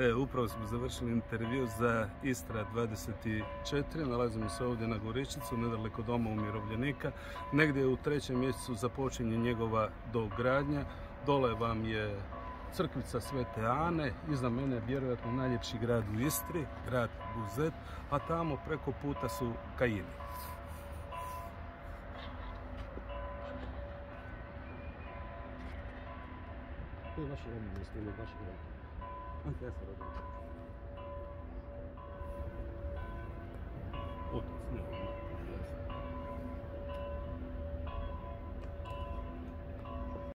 E, upravo smo završili intervju za Istra 24. Nalazimo se ovdje na Goričicu, nedaleko doma umirovljenika. Negdje u trećem mjesecu započinje njegova dogradnja. Dole vam je crkvica Svete Ane, iza mene je vjerojatno najljepši grad u Istri, grad Buzet, a tamo preko puta su Kajini. To je vaše rodno mjesto vaše grad? Gracias,